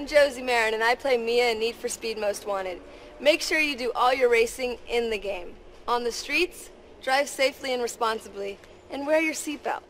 I'm Josie Maran, and I play Mia in Need for Speed Most Wanted. Make sure you do all your racing in the game. On the streets, drive safely and responsibly, and wear your seatbelt.